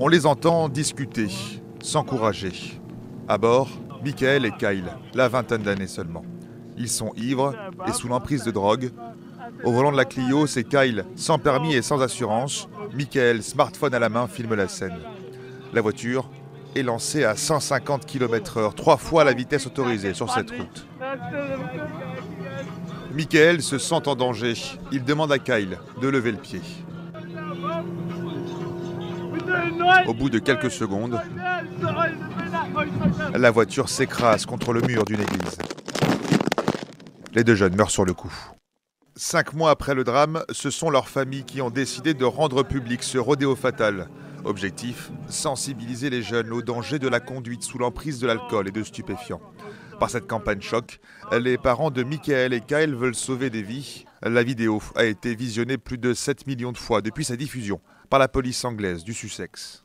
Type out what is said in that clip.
On les entend discuter, s'encourager. À bord, Michael et Kyle, la vingtaine d'années seulement. Ils sont ivres et sous l'emprise de drogue. Au volant de la Clio, c'est Kyle, sans permis et sans assurance. Michael, smartphone à la main, filme la scène. La voiture est lancée à 150 km/h, trois fois la vitesse autorisée sur cette route. Michael se sent en danger. Il demande à Kyle de lever le pied. Au bout de quelques secondes, la voiture s'écrase contre le mur d'une église. Les deux jeunes meurent sur le coup. Cinq mois après le drame, ce sont leurs familles qui ont décidé de rendre public ce rodéo fatal. Objectif sensibiliser les jeunes au danger de la conduite sous l'emprise de l'alcool et de stupéfiants. Par cette campagne choc, les parents de Michael et Kyle veulent sauver des vies. La vidéo a été visionnée plus de 7 millions de fois depuis sa diffusion par la police anglaise du Sussex.